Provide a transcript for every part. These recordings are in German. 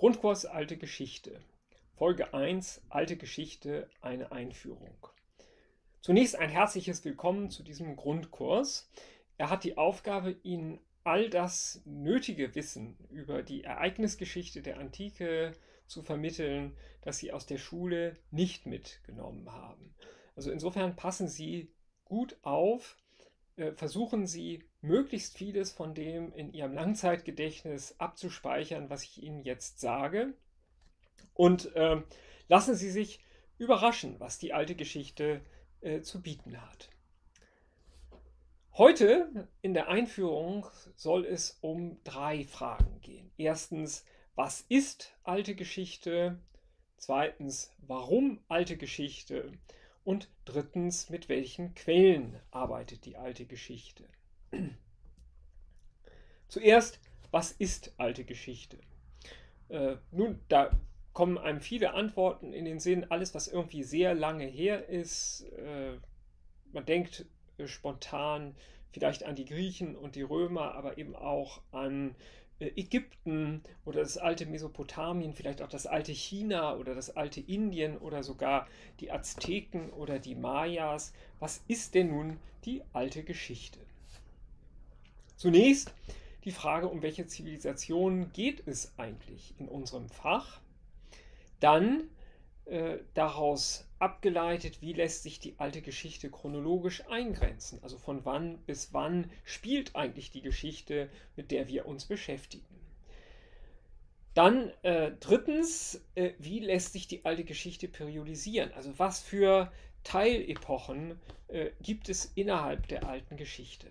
Grundkurs Alte Geschichte. Folge 1 Alte Geschichte, eine Einführung. Zunächst ein herzliches Willkommen zu diesem Grundkurs. Er hat die Aufgabe, Ihnen all das nötige Wissen über die Ereignisgeschichte der Antike zu vermitteln, das Sie aus der Schule nicht mitgenommen haben. Also insofern passen Sie gut auf, versuchen Sie möglichst vieles von dem in Ihrem Langzeitgedächtnis abzuspeichern, was ich Ihnen jetzt sage. Und äh, lassen Sie sich überraschen, was die alte Geschichte äh, zu bieten hat. Heute in der Einführung soll es um drei Fragen gehen. Erstens, was ist alte Geschichte? Zweitens, warum alte Geschichte? Und drittens, mit welchen Quellen arbeitet die alte Geschichte? Zuerst, was ist alte Geschichte? Äh, nun, da kommen einem viele Antworten in den Sinn. Alles, was irgendwie sehr lange her ist. Äh, man denkt äh, spontan vielleicht an die Griechen und die Römer, aber eben auch an äh, Ägypten oder das alte Mesopotamien, vielleicht auch das alte China oder das alte Indien oder sogar die Azteken oder die Mayas. Was ist denn nun die alte Geschichte? Zunächst die Frage, um welche Zivilisation geht es eigentlich in unserem Fach? Dann äh, daraus abgeleitet, wie lässt sich die alte Geschichte chronologisch eingrenzen? Also von wann bis wann spielt eigentlich die Geschichte, mit der wir uns beschäftigen? Dann äh, drittens, äh, wie lässt sich die alte Geschichte periodisieren? Also was für Teilepochen äh, gibt es innerhalb der alten Geschichte?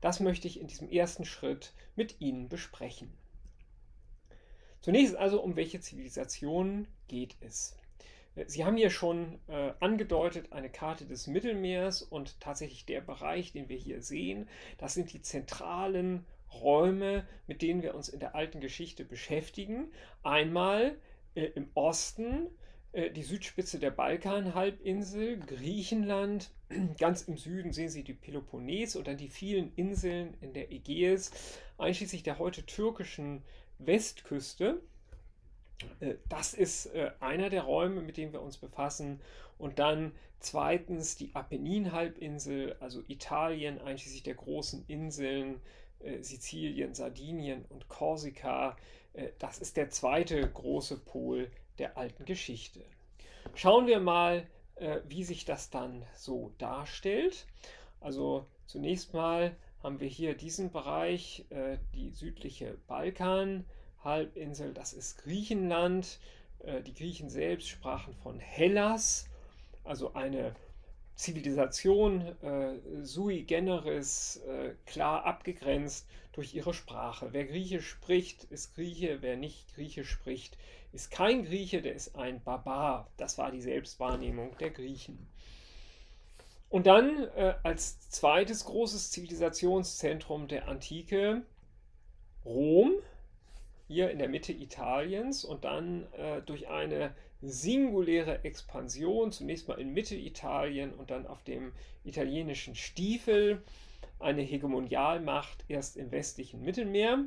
Das möchte ich in diesem ersten Schritt mit Ihnen besprechen. Zunächst also, um welche Zivilisationen geht es? Sie haben hier schon äh, angedeutet eine Karte des Mittelmeers und tatsächlich der Bereich, den wir hier sehen, das sind die zentralen Räume, mit denen wir uns in der alten Geschichte beschäftigen. Einmal äh, im Osten äh, die Südspitze der Balkanhalbinsel, Griechenland, ganz im Süden sehen Sie die Peloponnes und dann die vielen Inseln in der Ägäis, einschließlich der heute türkischen Westküste. Äh, das ist äh, einer der Räume, mit denen wir uns befassen. Und dann zweitens die Apenninhalbinsel, also Italien, einschließlich der großen Inseln äh, Sizilien, Sardinien und Korsika. Das ist der zweite große Pol der alten Geschichte. Schauen wir mal, wie sich das dann so darstellt. Also zunächst mal haben wir hier diesen Bereich, die südliche Balkan. Halbinsel, das ist Griechenland. Äh, die Griechen selbst sprachen von Hellas, also eine Zivilisation äh, sui generis, äh, klar abgegrenzt durch ihre Sprache. Wer Griechisch spricht, ist Grieche, wer nicht Griechisch spricht, ist kein Grieche, der ist ein Barbar. Das war die Selbstwahrnehmung der Griechen. Und dann äh, als zweites großes Zivilisationszentrum der Antike Rom, hier in der Mitte Italiens und dann äh, durch eine singuläre Expansion, zunächst mal in Mittelitalien und dann auf dem italienischen Stiefel, eine Hegemonialmacht erst im westlichen Mittelmeer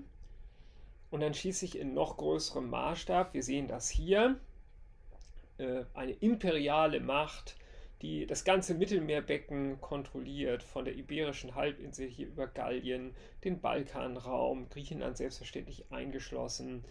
und dann schließlich in noch größerem Maßstab, wir sehen das hier, äh, eine imperiale Macht die das ganze Mittelmeerbecken kontrolliert, von der Iberischen Halbinsel hier über Gallien, den Balkanraum, Griechenland selbstverständlich eingeschlossen,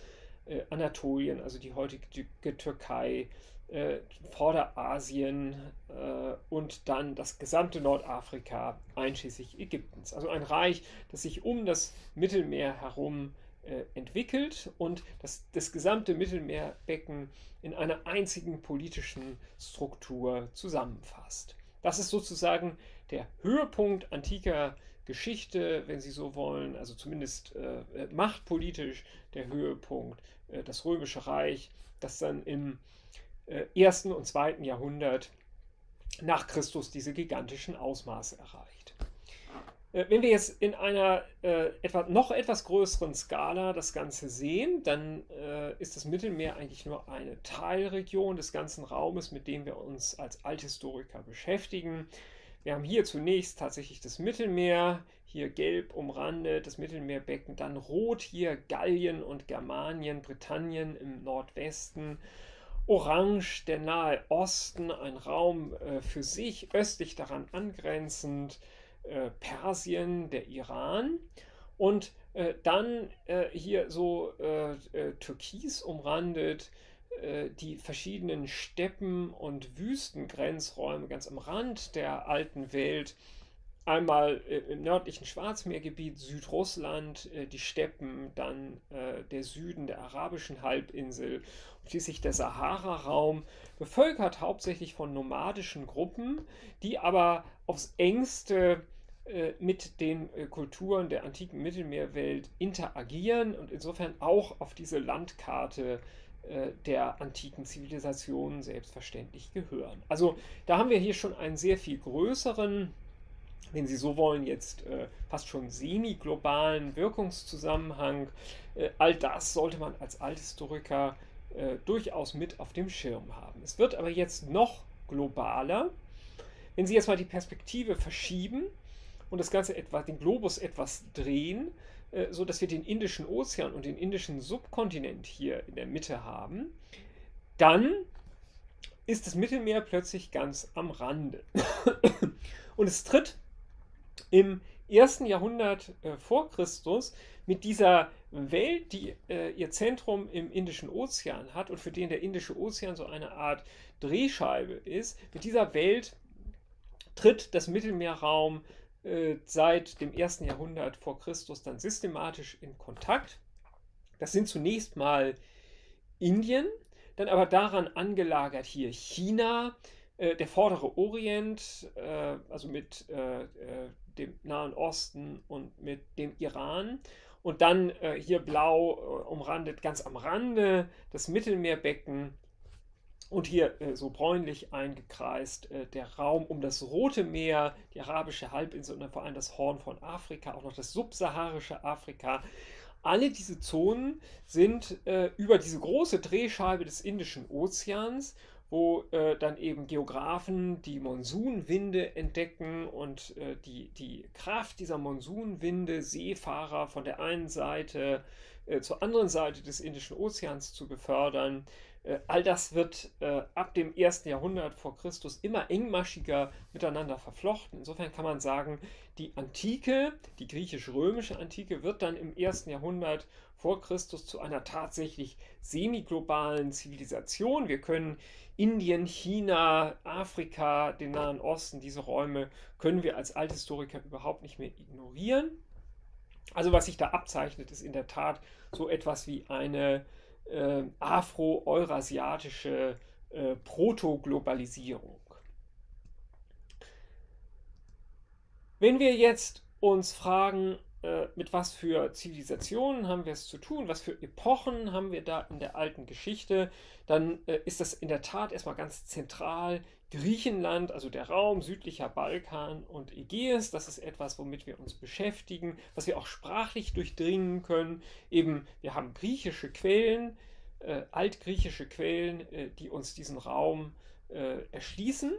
äh, Anatolien, also die heutige Türkei, äh, Vorderasien äh, und dann das gesamte Nordafrika, einschließlich Ägyptens. Also ein Reich, das sich um das Mittelmeer herum äh, entwickelt und das, das gesamte Mittelmeerbecken in einer einzigen politischen Struktur zusammenfasst. Das ist sozusagen der Höhepunkt antiker Geschichte, wenn Sie so wollen, also zumindest äh, äh machtpolitisch der Höhepunkt, äh, das Römische Reich, das dann im äh, ersten und zweiten Jahrhundert nach Christus diese gigantischen Ausmaße erreicht. Äh, wenn wir jetzt in einer äh, etwa, noch etwas größeren Skala das Ganze sehen, dann äh, ist das Mittelmeer eigentlich nur eine Teilregion des ganzen Raumes, mit dem wir uns als Althistoriker beschäftigen. Wir haben hier zunächst tatsächlich das Mittelmeer, hier gelb umrandet, das Mittelmeerbecken, dann rot hier Gallien und Germanien, Britannien im Nordwesten, orange der Nahe Osten, ein Raum äh, für sich, östlich daran angrenzend äh, Persien, der Iran. Und äh, dann äh, hier so äh, türkis umrandet die verschiedenen Steppen- und Wüstengrenzräume ganz am Rand der alten Welt. Einmal im nördlichen Schwarzmeergebiet, Südrussland, die Steppen, dann der Süden der arabischen Halbinsel und schließlich der Sahara-Raum, bevölkert hauptsächlich von nomadischen Gruppen, die aber aufs engste mit den äh, Kulturen der antiken Mittelmeerwelt interagieren und insofern auch auf diese Landkarte äh, der antiken Zivilisationen selbstverständlich gehören. Also da haben wir hier schon einen sehr viel größeren wenn Sie so wollen, jetzt äh, fast schon semi-globalen Wirkungszusammenhang. Äh, all das sollte man als Althistoriker äh, durchaus mit auf dem Schirm haben. Es wird aber jetzt noch globaler. Wenn Sie jetzt mal die Perspektive verschieben und das Ganze etwa, den Globus etwas drehen, äh, so dass wir den Indischen Ozean und den indischen Subkontinent hier in der Mitte haben, dann ist das Mittelmeer plötzlich ganz am Rande. und es tritt im ersten Jahrhundert äh, vor Christus mit dieser Welt, die äh, ihr Zentrum im Indischen Ozean hat und für den der Indische Ozean so eine Art Drehscheibe ist, mit dieser Welt tritt das Mittelmeerraum äh, seit dem ersten Jahrhundert vor Christus dann systematisch in Kontakt. Das sind zunächst mal Indien, dann aber daran angelagert hier China, äh, der vordere Orient, äh, also mit äh, dem Nahen Osten und mit dem Iran. Und dann äh, hier blau äh, umrandet ganz am Rande das Mittelmeerbecken und hier äh, so bräunlich eingekreist äh, der Raum um das Rote Meer, die arabische Halbinsel und vor allem das Horn von Afrika, auch noch das subsaharische Afrika. Alle diese Zonen sind äh, über diese große Drehscheibe des Indischen Ozeans wo äh, dann eben Geografen die Monsunwinde entdecken und äh, die, die Kraft dieser Monsunwinde Seefahrer von der einen Seite äh, zur anderen Seite des Indischen Ozeans zu befördern. Äh, all das wird äh, ab dem ersten Jahrhundert vor Christus immer engmaschiger miteinander verflochten. Insofern kann man sagen, die Antike, die griechisch-römische Antike, wird dann im ersten Jahrhundert vor Christus zu einer tatsächlich semi-globalen Zivilisation. Wir können Indien, China, Afrika, den Nahen Osten, diese Räume können wir als Althistoriker überhaupt nicht mehr ignorieren. Also was sich da abzeichnet, ist in der Tat so etwas wie eine äh, afro-eurasiatische äh, Proto-Globalisierung. Wenn wir jetzt uns fragen, äh, mit was für Zivilisationen haben wir es zu tun, was für Epochen haben wir da in der alten Geschichte, dann äh, ist das in der Tat erstmal ganz zentral Griechenland, also der Raum südlicher Balkan und Ägäis, das ist etwas, womit wir uns beschäftigen, was wir auch sprachlich durchdringen können. Eben, wir haben griechische Quellen, äh, altgriechische Quellen, äh, die uns diesen Raum äh, erschließen.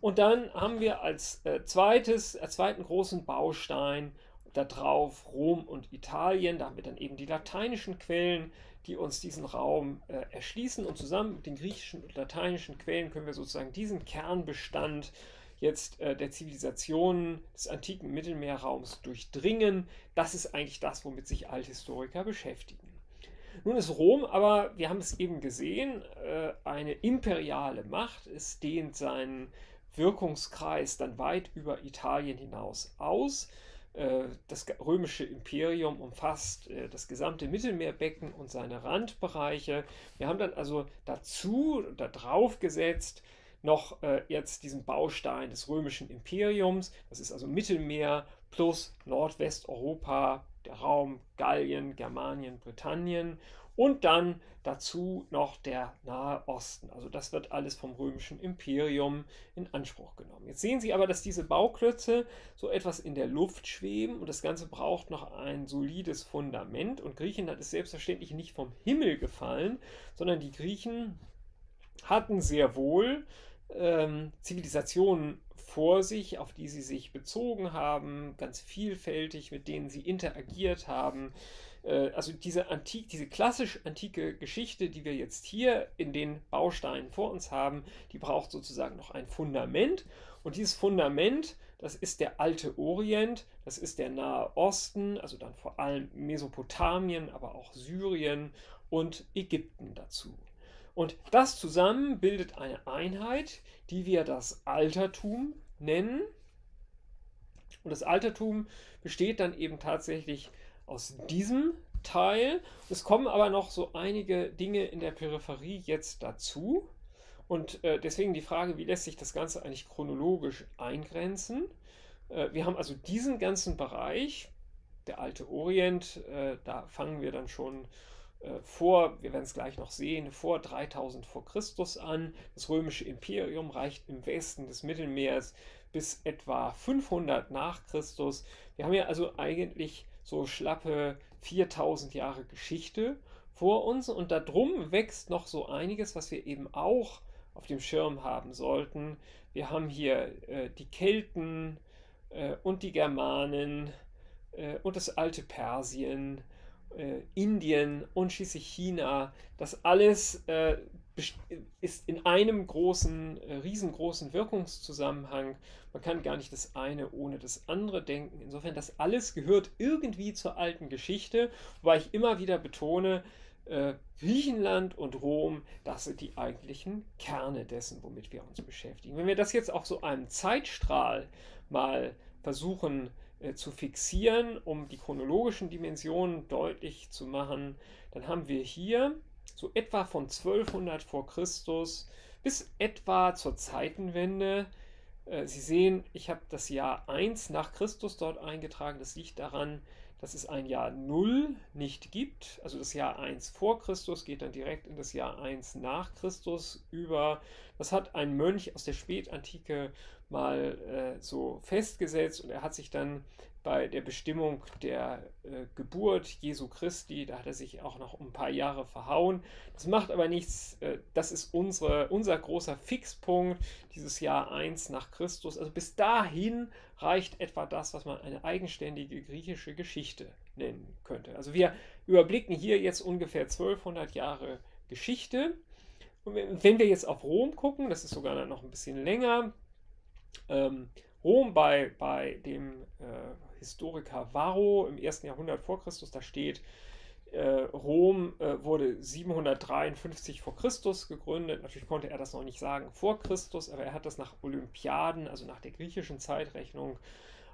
Und dann haben wir als äh, zweites, als zweiten großen Baustein darauf Rom und Italien. Da haben wir dann eben die lateinischen Quellen, die uns diesen Raum äh, erschließen. Und zusammen mit den griechischen und lateinischen Quellen können wir sozusagen diesen Kernbestand jetzt äh, der Zivilisationen des antiken Mittelmeerraums durchdringen. Das ist eigentlich das, womit sich Althistoriker beschäftigen. Nun ist Rom aber, wir haben es eben gesehen, äh, eine imperiale Macht. Es dehnt seinen Wirkungskreis dann weit über Italien hinaus aus. Äh, das römische Imperium umfasst äh, das gesamte Mittelmeerbecken und seine Randbereiche. Wir haben dann also dazu, da drauf gesetzt, noch äh, jetzt diesen Baustein des römischen Imperiums. Das ist also Mittelmeer plus Nordwesteuropa, der Raum Gallien, Germanien, Britannien und dann dazu noch der Nahe Osten. Also das wird alles vom römischen Imperium in Anspruch genommen. Jetzt sehen Sie aber, dass diese Bauklötze so etwas in der Luft schweben und das Ganze braucht noch ein solides Fundament. Und Griechenland ist selbstverständlich nicht vom Himmel gefallen, sondern die Griechen hatten sehr wohl ähm, Zivilisationen vor sich, auf die sie sich bezogen haben, ganz vielfältig, mit denen sie interagiert haben. Äh, also diese, antik, diese klassisch antike Geschichte, die wir jetzt hier in den Bausteinen vor uns haben, die braucht sozusagen noch ein Fundament. Und dieses Fundament, das ist der alte Orient, das ist der Nahe Osten, also dann vor allem Mesopotamien, aber auch Syrien und Ägypten dazu. Und das zusammen bildet eine Einheit, die wir das Altertum nennen. Und das Altertum besteht dann eben tatsächlich aus diesem Teil. Es kommen aber noch so einige Dinge in der Peripherie jetzt dazu. Und äh, deswegen die Frage, wie lässt sich das Ganze eigentlich chronologisch eingrenzen? Äh, wir haben also diesen ganzen Bereich, der alte Orient, äh, da fangen wir dann schon äh, vor, wir werden es gleich noch sehen, vor 3000 vor Christus an. Das römische Imperium reicht im Westen des Mittelmeers bis etwa 500 nach Christus. Wir haben ja also eigentlich so schlappe 4000 Jahre Geschichte vor uns und darum wächst noch so einiges, was wir eben auch auf dem Schirm haben sollten. Wir haben hier äh, die Kelten äh, und die Germanen äh, und das alte Persien, äh, Indien und schließlich China. Das alles äh, ist in einem großen, äh, riesengroßen Wirkungszusammenhang. Man kann gar nicht das eine ohne das andere denken. Insofern, das alles gehört irgendwie zur alten Geschichte, wobei ich immer wieder betone, äh, Griechenland und Rom, das sind die eigentlichen Kerne dessen, womit wir uns beschäftigen. Wenn wir das jetzt auf so einem Zeitstrahl mal versuchen äh, zu fixieren, um die chronologischen Dimensionen deutlich zu machen, dann haben wir hier so etwa von 1200 vor Christus bis etwa zur Zeitenwende. Äh, Sie sehen, ich habe das Jahr 1 nach Christus dort eingetragen. Das liegt daran, dass es ein Jahr 0 nicht gibt. Also das Jahr 1 vor Christus geht dann direkt in das Jahr 1 nach Christus über. Das hat ein Mönch aus der Spätantike mal äh, so festgesetzt und er hat sich dann bei der Bestimmung der äh, Geburt Jesu Christi, da hat er sich auch noch ein paar Jahre verhauen. Das macht aber nichts, äh, das ist unsere, unser großer Fixpunkt, dieses Jahr 1 nach Christus. Also bis dahin reicht etwa das, was man eine eigenständige griechische Geschichte nennen könnte. Also wir überblicken hier jetzt ungefähr 1200 Jahre Geschichte. Und wenn wir jetzt auf Rom gucken, das ist sogar noch ein bisschen länger, ähm, Rom bei, bei dem äh, Historiker Varro im ersten Jahrhundert vor Christus, da steht, äh, Rom äh, wurde 753 vor Christus gegründet. Natürlich konnte er das noch nicht sagen vor Christus, aber er hat das nach Olympiaden, also nach der griechischen Zeitrechnung,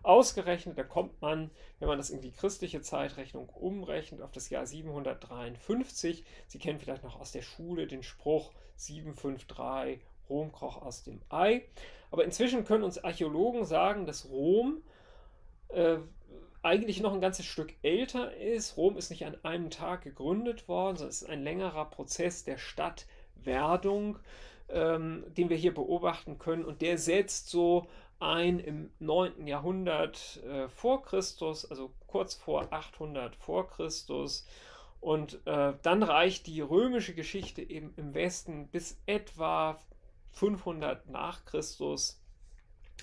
ausgerechnet. Da kommt man, wenn man das in die christliche Zeitrechnung umrechnet, auf das Jahr 753. Sie kennen vielleicht noch aus der Schule den Spruch 753 Rom kroch aus dem Ei. Aber inzwischen können uns Archäologen sagen, dass Rom äh, eigentlich noch ein ganzes Stück älter ist. Rom ist nicht an einem Tag gegründet worden, sondern es ist ein längerer Prozess der Stadtwerdung, ähm, den wir hier beobachten können. Und der setzt so ein im 9. Jahrhundert äh, vor Christus, also kurz vor 800 vor Christus. Und äh, dann reicht die römische Geschichte eben im Westen bis etwa 500 nach Christus.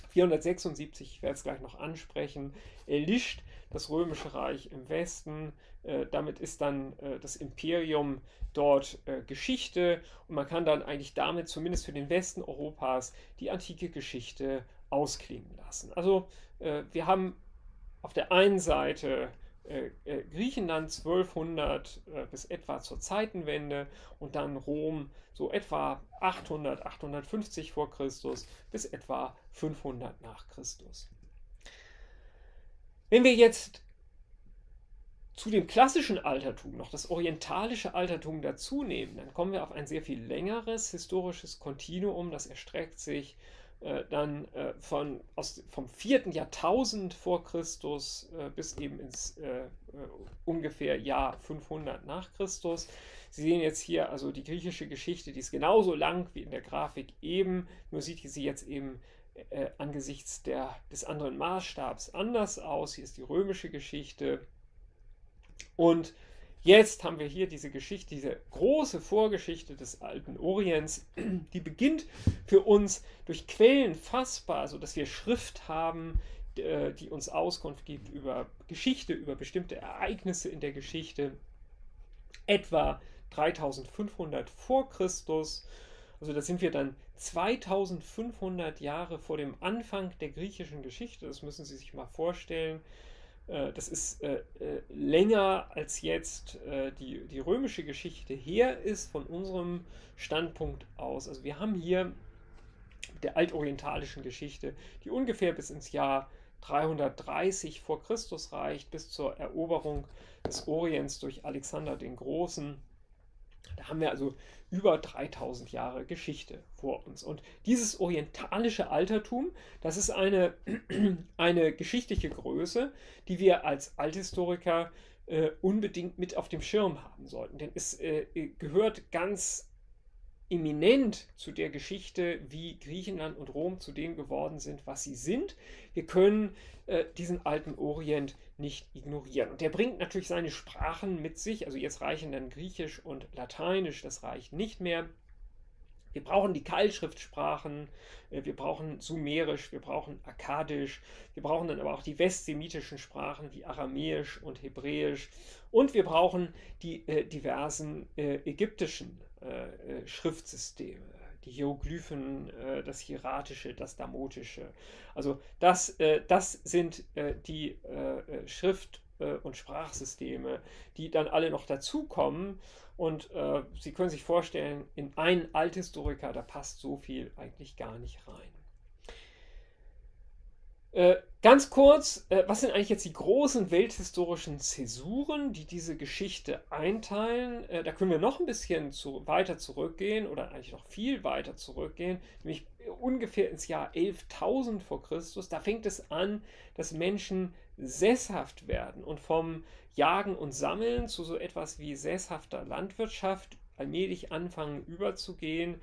476, ich werde es gleich noch ansprechen, erlischt das römische Reich im Westen. Äh, damit ist dann äh, das Imperium dort äh, Geschichte und man kann dann eigentlich damit zumindest für den Westen Europas die antike Geschichte ausklingen lassen. Also äh, wir haben auf der einen Seite äh, äh, Griechenland 1200 äh, bis etwa zur Zeitenwende und dann Rom so etwa 800, 850 vor Christus bis etwa 500 nach Christus. Wenn wir jetzt zu dem klassischen Altertum noch das orientalische Altertum dazu nehmen, dann kommen wir auf ein sehr viel längeres historisches Kontinuum, das erstreckt sich äh, dann äh, von, aus, vom vierten Jahrtausend vor Christus äh, bis eben ins äh, äh, ungefähr Jahr 500 nach Christus. Sie sehen jetzt hier also die griechische Geschichte, die ist genauso lang wie in der Grafik eben, nur sieht sie jetzt eben angesichts der, des anderen Maßstabs anders aus. Hier ist die römische Geschichte und Jetzt haben wir hier diese Geschichte, diese große Vorgeschichte des alten Orients, die beginnt für uns durch Quellen fassbar, sodass wir Schrift haben, äh, die uns Auskunft gibt über Geschichte, über bestimmte Ereignisse in der Geschichte, etwa 3500 vor Christus. Also da sind wir dann 2500 Jahre vor dem Anfang der griechischen Geschichte. Das müssen Sie sich mal vorstellen. Äh, das ist äh, äh, länger als jetzt die, die römische Geschichte her ist von unserem Standpunkt aus. Also wir haben hier der altorientalischen Geschichte, die ungefähr bis ins Jahr 330 vor Christus reicht, bis zur Eroberung des Orients durch Alexander den Großen. Da haben wir also über 3000 Jahre Geschichte vor uns. Und dieses orientalische Altertum, das ist eine, eine geschichtliche Größe, die wir als Althistoriker äh, unbedingt mit auf dem Schirm haben sollten. Denn es äh, gehört ganz eminent zu der Geschichte, wie Griechenland und Rom zu dem geworden sind, was sie sind. Wir können äh, diesen alten Orient nicht ignorieren. Und der bringt natürlich seine Sprachen mit sich. Also jetzt reichen dann Griechisch und Lateinisch, das reicht nicht mehr. Wir brauchen die Keilschriftsprachen, äh, wir brauchen Sumerisch, wir brauchen Akkadisch, wir brauchen dann aber auch die westsemitischen Sprachen wie Aramäisch und Hebräisch und wir brauchen die äh, diversen äh, ägyptischen äh, äh, Schriftsysteme, die Hieroglyphen, äh, das Hieratische, das Damotische. Also das, das sind die Schrift- und Sprachsysteme, die dann alle noch dazukommen. Und äh, Sie können sich vorstellen, in einen Althistoriker, da passt so viel eigentlich gar nicht rein. Äh, ganz kurz, äh, was sind eigentlich jetzt die großen welthistorischen Zäsuren, die diese Geschichte einteilen? Äh, da können wir noch ein bisschen zu, weiter zurückgehen oder eigentlich noch viel weiter zurückgehen, nämlich ungefähr ins Jahr 11.000 vor Christus. Da fängt es an, dass Menschen sesshaft werden und vom Jagen und Sammeln zu so etwas wie sesshafter Landwirtschaft allmählich anfangen überzugehen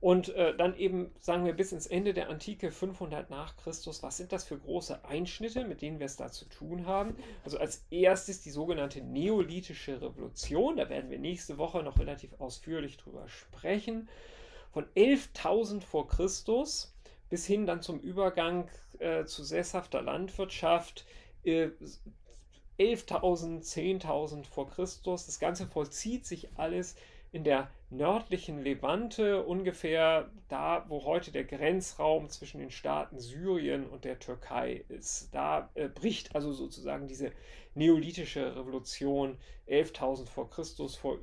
und äh, dann eben, sagen wir, bis ins Ende der Antike 500 nach Christus, was sind das für große Einschnitte, mit denen wir es da zu tun haben? Also als erstes die sogenannte Neolithische Revolution, da werden wir nächste Woche noch relativ ausführlich drüber sprechen. Von 11.000 vor Christus bis hin dann zum Übergang äh, zu sesshafter Landwirtschaft, äh, 11.000, 10.000 vor Christus. Das Ganze vollzieht sich alles in der nördlichen Levante, ungefähr da, wo heute der Grenzraum zwischen den Staaten Syrien und der Türkei ist. Da äh, bricht also sozusagen diese neolithische Revolution 11.000 vor Christus, vor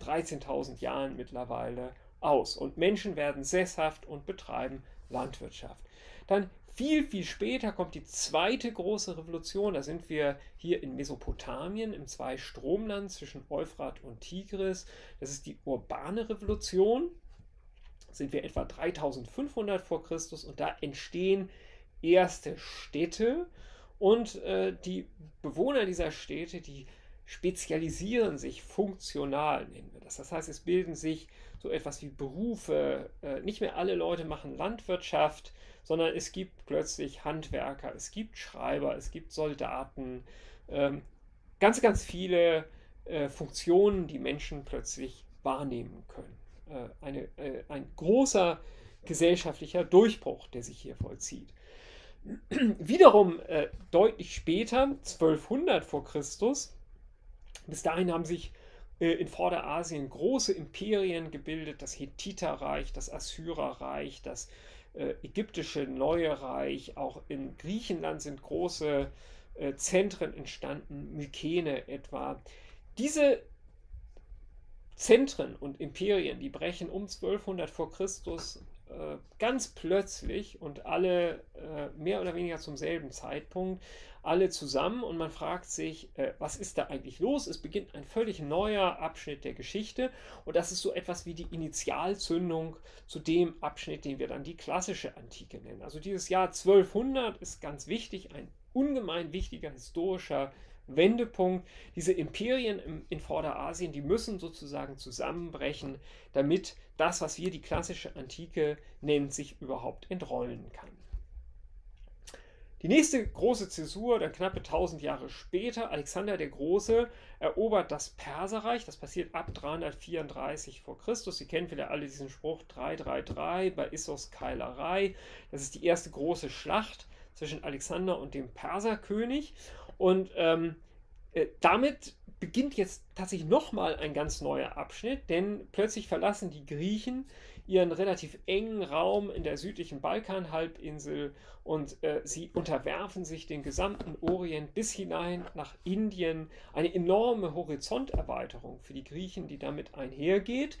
13.000 Jahren mittlerweile aus. Und Menschen werden sesshaft und betreiben Landwirtschaft. Dann viel, viel später kommt die zweite große Revolution. Da sind wir hier in Mesopotamien im Zweistromland zwischen Euphrat und Tigris. Das ist die urbane Revolution. Da sind wir etwa 3500 vor Christus und da entstehen erste Städte und äh, die Bewohner dieser Städte, die spezialisieren sich funktional, nennen wir das. Das heißt, es bilden sich so etwas wie Berufe. Äh, nicht mehr alle Leute machen Landwirtschaft, sondern es gibt plötzlich Handwerker, es gibt Schreiber, es gibt Soldaten, ähm, ganz, ganz viele äh, Funktionen, die Menschen plötzlich wahrnehmen können. Äh, eine, ein großer gesellschaftlicher Durchbruch, der sich hier vollzieht. Wiederum deutlich später, 1200 vor Christus, bis dahin haben sich äh, in Vorderasien große Imperien gebildet, das Hethiterreich, das Assyrerreich, das äh, ägyptische Neue Reich, auch in Griechenland sind große äh, Zentren entstanden, Mykene etwa. Diese Zentren und Imperien, die brechen um 1200 vor Christus äh, ganz plötzlich und alle äh, mehr oder weniger zum selben Zeitpunkt alle zusammen und man fragt sich, äh, was ist da eigentlich los? Es beginnt ein völlig neuer Abschnitt der Geschichte und das ist so etwas wie die Initialzündung zu dem Abschnitt, den wir dann die klassische Antike nennen. Also dieses Jahr 1200 ist ganz wichtig, ein ungemein wichtiger historischer Wendepunkt. Diese Imperien in Vorderasien, die müssen sozusagen zusammenbrechen, damit das, was wir die klassische Antike nennen, sich überhaupt entrollen kann. Die nächste große Zäsur, dann knappe 1000 Jahre später, Alexander der Große erobert das Perserreich. Das passiert ab 334 vor Christus. Sie kennen vielleicht alle diesen Spruch 333 bei Issos Keilerei. Das ist die erste große Schlacht zwischen Alexander und dem Perserkönig. Und ähm, äh, damit beginnt jetzt tatsächlich nochmal ein ganz neuer Abschnitt, denn plötzlich verlassen die Griechen ihren relativ engen Raum in der südlichen Balkanhalbinsel und äh, sie unterwerfen sich den gesamten Orient bis hinein nach Indien. Eine enorme Horizonterweiterung für die Griechen, die damit einhergeht.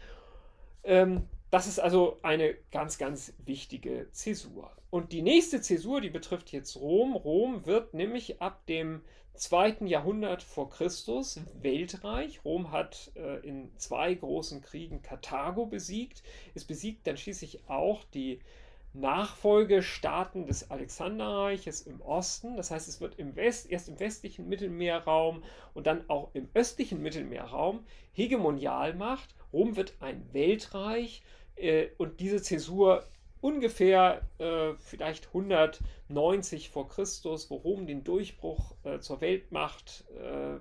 Ähm, das ist also eine ganz, ganz wichtige Zäsur. Und die nächste Zäsur, die betrifft jetzt Rom. Rom wird nämlich ab dem zweiten Jahrhundert vor Christus Weltreich. Rom hat äh, in zwei großen Kriegen Karthago besiegt. Es besiegt dann schließlich auch die Nachfolgestaaten des Alexanderreiches im Osten. Das heißt, es wird im West, erst im westlichen Mittelmeerraum und dann auch im östlichen Mittelmeerraum Hegemonialmacht. Rom wird ein Weltreich äh, und diese Zäsur ungefähr äh, vielleicht 190 vor Christus, wo Rom den Durchbruch äh, zur Weltmacht äh,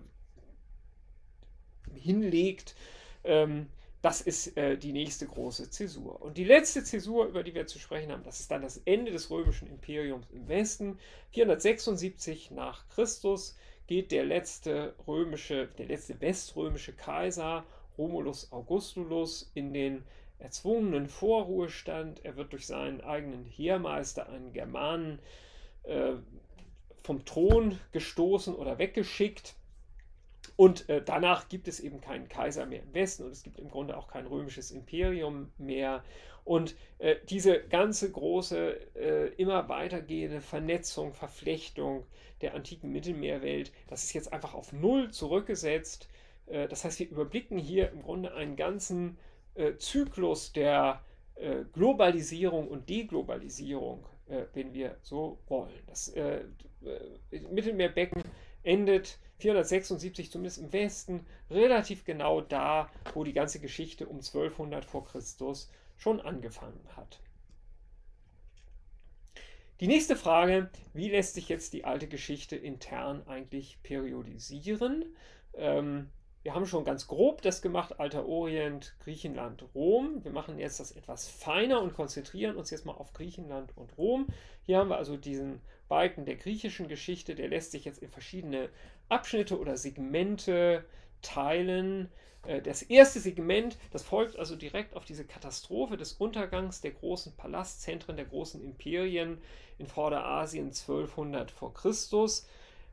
hinlegt. Ähm, das ist äh, die nächste große Zäsur. Und die letzte Zäsur, über die wir zu sprechen haben, das ist dann das Ende des römischen Imperiums im Westen. 476 nach Christus geht der letzte römische, der letzte weströmische Kaiser Romulus Augustulus in den erzwungenen Vorruhestand. Er wird durch seinen eigenen Heermeister, einen Germanen, äh, vom Thron gestoßen oder weggeschickt. Und äh, danach gibt es eben keinen Kaiser mehr im Westen und es gibt im Grunde auch kein römisches Imperium mehr. Und äh, diese ganze große, immer weitergehende Vernetzung, Verflechtung der antiken Mittelmeerwelt, das ist jetzt einfach auf Null zurückgesetzt. Das heißt, wir überblicken hier im Grunde einen ganzen äh, Zyklus der äh, Globalisierung und Deglobalisierung, äh, wenn wir so wollen. Das äh, äh, Mittelmeerbecken endet 476 zumindest im Westen relativ genau da, wo die ganze Geschichte um 1200 vor Christus schon angefangen hat. Die nächste Frage, wie lässt sich jetzt die alte Geschichte intern eigentlich periodisieren? Ähm, wir haben schon ganz grob das gemacht, Alter Orient, Griechenland, Rom. Wir machen jetzt das etwas feiner und konzentrieren uns jetzt mal auf Griechenland und Rom. Hier haben wir also diesen Balken der griechischen Geschichte, der lässt sich jetzt in verschiedene Abschnitte oder Segmente teilen. Äh, das erste Segment, das folgt also direkt auf diese Katastrophe des Untergangs der großen Palastzentren, der großen Imperien in Vorderasien 1200 vor Christus.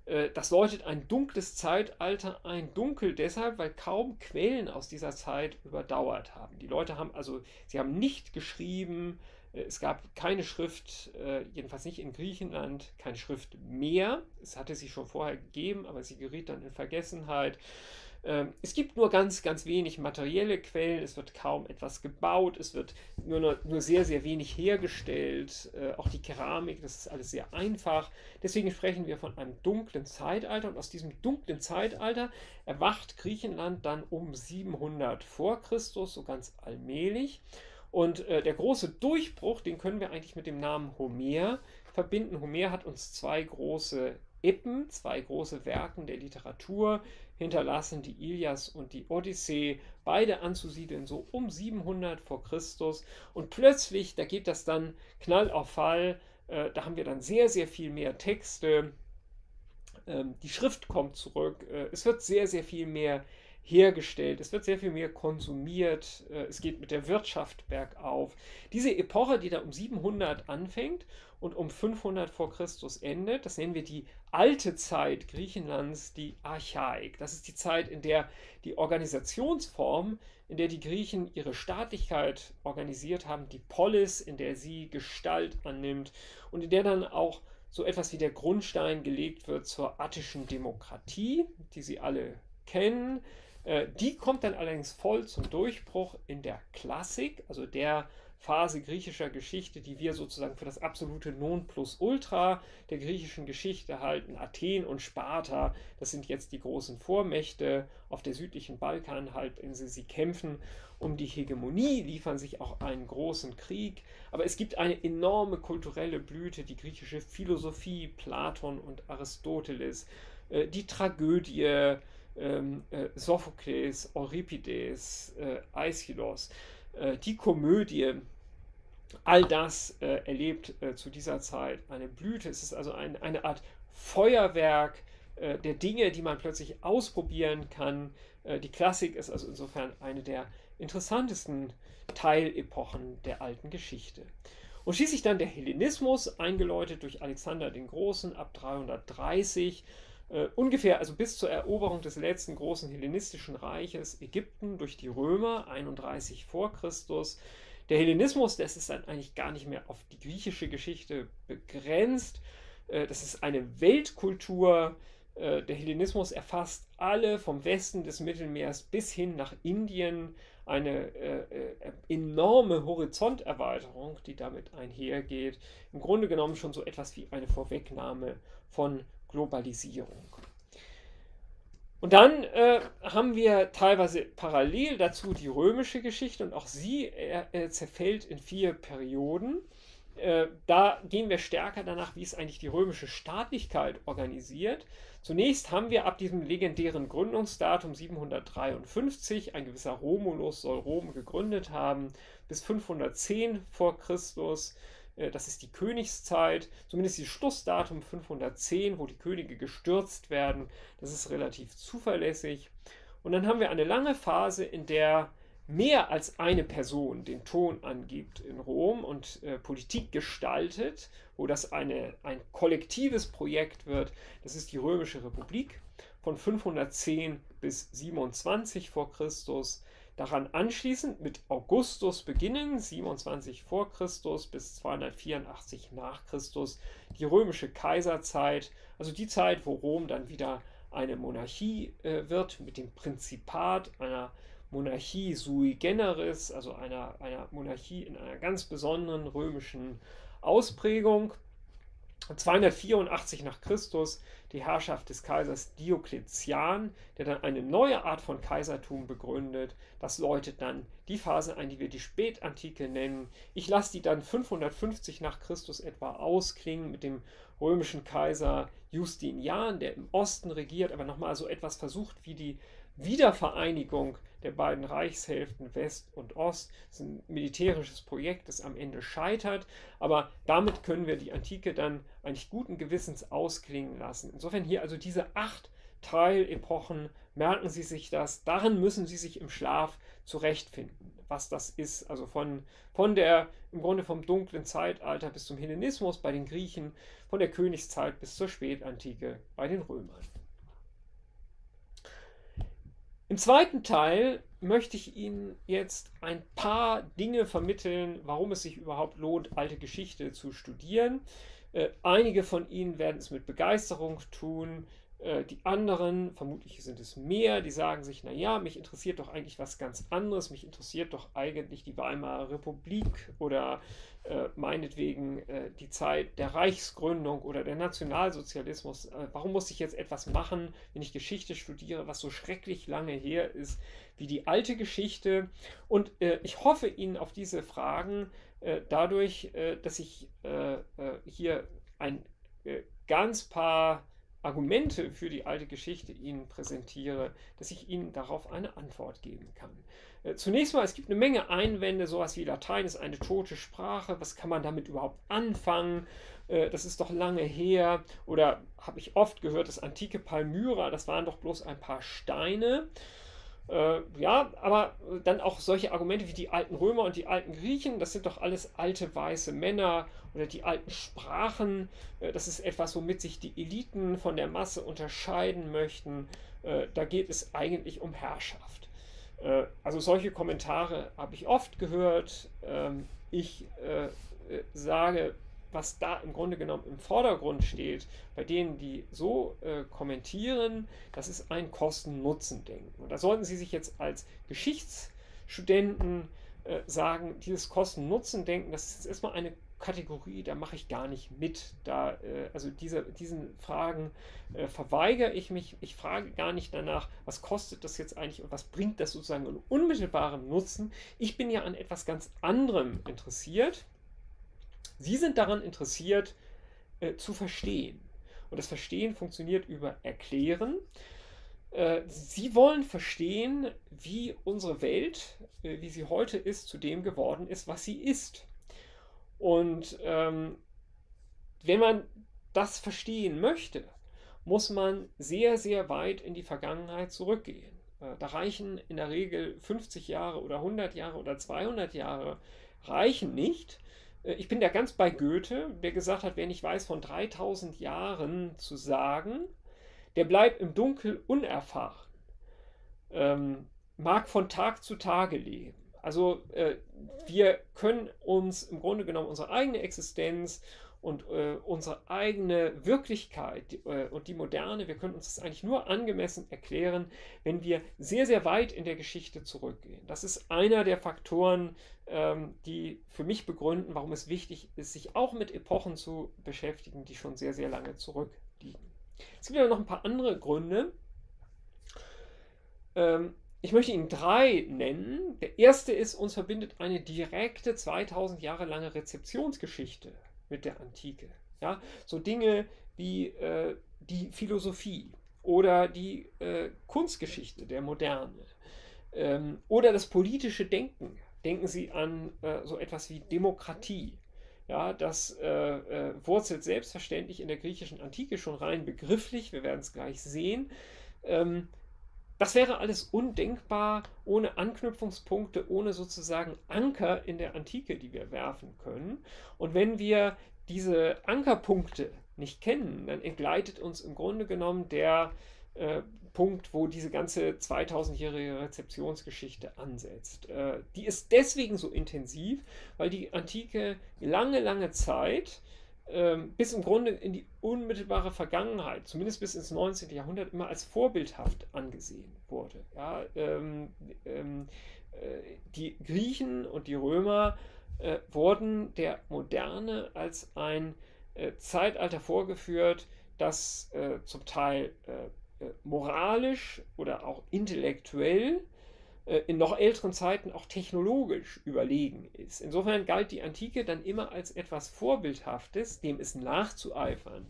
Äh, das läutet ein dunkles Zeitalter ein. Dunkel deshalb, weil kaum Quellen aus dieser Zeit überdauert haben. Die Leute haben also, sie haben nicht geschrieben, äh, es gab keine Schrift, äh, jedenfalls nicht in Griechenland, keine Schrift mehr. Es hatte sie schon vorher gegeben, aber sie geriet dann in Vergessenheit. Ähm, es gibt nur ganz, ganz wenig materielle Quellen, es wird kaum etwas gebaut, es wird nur, nur sehr, sehr wenig hergestellt. Äh, auch die Keramik, das ist alles sehr einfach. Deswegen sprechen wir von einem dunklen Zeitalter und aus diesem dunklen Zeitalter erwacht Griechenland dann um 700 vor Christus, so ganz allmählich. Und äh, der große Durchbruch, den können wir eigentlich mit dem Namen Homer verbinden. Homer hat uns zwei große Epen, zwei große Werken der Literatur hinterlassen, die Ilias und die Odyssee, beide anzusiedeln, so um 700 vor Christus. Und plötzlich, da geht das dann Knall auf Fall, äh, da haben wir dann sehr, sehr viel mehr Texte. Ähm, die Schrift kommt zurück. Äh, es wird sehr, sehr viel mehr hergestellt, es wird sehr viel mehr konsumiert, äh, es geht mit der Wirtschaft bergauf. Diese Epoche, die da um 700 anfängt und um 500 vor Christus endet, das nennen wir die alte Zeit Griechenlands, die Archaik. Das ist die Zeit, in der die Organisationsform, in der die Griechen ihre Staatlichkeit organisiert haben, die Polis, in der sie Gestalt annimmt und in der dann auch so etwas wie der Grundstein gelegt wird zur attischen Demokratie, die sie alle kennen. Äh, die kommt dann allerdings voll zum Durchbruch in der Klassik, also der Phase griechischer Geschichte, die wir sozusagen für das absolute Nonplusultra der griechischen Geschichte halten. Athen und Sparta, das sind jetzt die großen Vormächte auf der südlichen Balkanhalbinsel. Sie kämpfen um die Hegemonie, liefern sich auch einen großen Krieg. Aber es gibt eine enorme kulturelle Blüte, die griechische Philosophie, Platon und Aristoteles, äh, die Tragödie, ähm, äh, Sophokles, Euripides, äh, Aeschylus, äh, die Komödie, all das äh, erlebt äh, zu dieser Zeit eine Blüte. Es ist also ein, eine Art Feuerwerk äh, der Dinge, die man plötzlich ausprobieren kann. die Klassik ist also insofern eine der interessantesten Teilepochen der alten Geschichte. Und schließlich dann der Hellenismus, eingeläutet durch Alexander den Großen ab 330 äh, ungefähr, also bis zur Eroberung des letzten großen hellenistischen Reiches Ägypten durch die Römer 31 vor Christus. Der Hellenismus, das ist dann eigentlich gar nicht mehr auf die griechische Geschichte begrenzt. Äh, das ist eine Weltkultur. Äh, der Hellenismus erfasst alle vom Westen des Mittelmeers bis hin nach Indien eine äh, äh, enorme Horizonterweiterung, die damit einhergeht. Im Grunde genommen schon so etwas wie eine Vorwegnahme von Globalisierung. Und dann äh, haben wir teilweise parallel dazu die römische Geschichte und auch sie äh, zerfällt in vier Perioden. Äh, da gehen wir stärker danach, wie ist eigentlich die römische Staatlichkeit organisiert. Zunächst haben wir ab diesem legendären Gründungsdatum 753, ein gewisser Romulus soll Rom gegründet haben, bis 510 vor Christus das ist die Königszeit, zumindest die Schlussdatum 510, wo die Könige gestürzt werden. Das ist relativ zuverlässig. Und dann haben wir eine lange Phase, in der mehr als eine Person den Ton angibt in Rom und äh, Politik gestaltet, wo das eine, ein kollektives Projekt wird. Das ist die Römische Republik von 510 bis 27 vor Christus. Daran anschließend mit Augustus beginnen, 27 vor Christus bis 284 nach Christus, die römische Kaiserzeit, also die Zeit, wo Rom dann wieder eine Monarchie äh, wird mit dem Prinzipat einer Monarchie sui generis, also einer, einer Monarchie in einer ganz besonderen römischen Ausprägung. 284 nach Christus die Herrschaft des Kaisers Diokletian, der dann eine neue Art von Kaisertum begründet. Das läutet dann die Phase ein, die wir die Spätantike nennen. Ich lasse die dann 550 nach Christus etwa ausklingen mit dem römischen Kaiser Justinian, der im Osten regiert, aber nochmal so etwas versucht wie die Wiedervereinigung der beiden Reichshälften West und Ost. Das ist ein militärisches Projekt, das am Ende scheitert, aber damit können wir die Antike dann eigentlich guten Gewissens ausklingen lassen. Insofern hier also diese acht Teilepochen, merken Sie sich das, darin müssen Sie sich im Schlaf zurechtfinden, was das ist. Also von, von der, im Grunde vom dunklen Zeitalter bis zum Hellenismus bei den Griechen, von der Königszeit bis zur Spätantike bei den Römern. Im zweiten Teil möchte ich Ihnen jetzt ein paar Dinge vermitteln, warum es sich überhaupt lohnt, alte Geschichte zu studieren. Äh, einige von Ihnen werden es mit Begeisterung tun, äh, die anderen, vermutlich sind es mehr, die sagen sich, naja, mich interessiert doch eigentlich was ganz anderes, mich interessiert doch eigentlich die Weimarer Republik oder äh, meinetwegen äh, die Zeit der Reichsgründung oder der Nationalsozialismus. Äh, warum muss ich jetzt etwas machen, wenn ich Geschichte studiere, was so schrecklich lange her ist wie die alte Geschichte? Und äh, ich hoffe Ihnen auf diese Fragen äh, dadurch, dass ich hier ein ganz paar Argumente für die alte Geschichte Ihnen präsentiere, dass ich Ihnen darauf eine Antwort geben kann. Äh, zunächst mal, es gibt eine Menge Einwände, sowas wie Latein ist eine tote Sprache, was kann man damit überhaupt anfangen? Äh, das ist doch lange her. Oder habe ich oft gehört, das antike Palmyra, das waren doch bloß ein paar Steine. Äh, ja, aber dann auch solche Argumente wie die alten Römer und die alten Griechen, das sind doch alles alte weiße Männer oder die alten Sprachen. Das ist etwas, womit sich die Eliten von der Masse unterscheiden möchten. Da geht es eigentlich um Herrschaft. Äh, also solche Kommentare habe ich oft gehört. Ähm, ich äh, äh, sage, was da im Grunde genommen im Vordergrund steht, bei denen, die so kommentieren, das ist ein Kosten-Nutzen-Denken. Und da sollten Sie sich jetzt als Geschichtsstudenten sagen, dieses Kosten-Nutzen-Denken, das ist erstmal eine Kategorie, da mache ich gar nicht mit. Da, äh, also diese, diesen Fragen äh, verweigere ich mich. Ich frage gar nicht danach, was kostet das jetzt eigentlich und was bringt das sozusagen in unmittelbarem Nutzen. Ich bin ja an etwas ganz anderem interessiert. Sie sind daran interessiert, äh, zu verstehen. Und das Verstehen funktioniert über Erklären. Äh, sie wollen verstehen, wie unsere Welt, äh, wie sie heute ist, zu dem geworden ist, was sie ist. Und ähm, wenn man das verstehen möchte, muss man sehr, sehr weit in die Vergangenheit zurückgehen. Äh, da reichen in der Regel 50 Jahre oder 100 Jahre oder 200 Jahre reichen nicht. Äh, ich bin da ganz bei Goethe, der gesagt hat, wer nicht weiß, von 3000 Jahren zu sagen, der bleibt im Dunkel unerfahren, ähm, mag von Tag zu Tage leben. Also äh, wir können uns im Grunde genommen unsere eigene Existenz und äh, unsere eigene Wirklichkeit äh, und die moderne, wir können uns das eigentlich nur angemessen erklären, wenn wir sehr, sehr weit in der Geschichte zurückgehen. Das ist einer der Faktoren, ähm, die für mich begründen, warum es wichtig ist, sich auch mit Epochen zu beschäftigen, die schon sehr, sehr lange zurückliegen. Es gibt ja noch ein paar andere Gründe. Ähm, ich möchte Ihnen drei nennen. Der erste ist, uns verbindet eine direkte 2000 Jahre lange Rezeptionsgeschichte mit der Antike. Ja? So Dinge wie äh, die Philosophie oder die äh, Kunstgeschichte der Moderne ähm, oder das politische Denken. Denken Sie an äh, so etwas wie Demokratie. Ja, das äh, äh, wurzelt selbstverständlich in der griechischen Antike schon rein begrifflich. Wir werden es gleich sehen. Ähm, das wäre alles undenkbar ohne Anknüpfungspunkte, ohne sozusagen Anker in der Antike, die wir werfen können. Und wenn wir diese Ankerpunkte nicht kennen, dann entgleitet uns im Grunde genommen der äh, Punkt, wo diese ganze 2000-jährige Rezeptionsgeschichte ansetzt. Äh, die ist deswegen so intensiv, weil die Antike lange, lange Zeit ähm, bis im Grunde in die unmittelbare Vergangenheit, zumindest bis ins 19. Jahrhundert, immer als vorbildhaft angesehen wurde. Ja, ähm, ähm, äh, die Griechen und die Römer äh, wurden der Moderne als ein äh, Zeitalter vorgeführt, das äh, zum Teil äh, äh, moralisch oder auch intellektuell in noch älteren Zeiten auch technologisch überlegen ist. Insofern galt die Antike dann immer als etwas Vorbildhaftes, dem es nachzueifern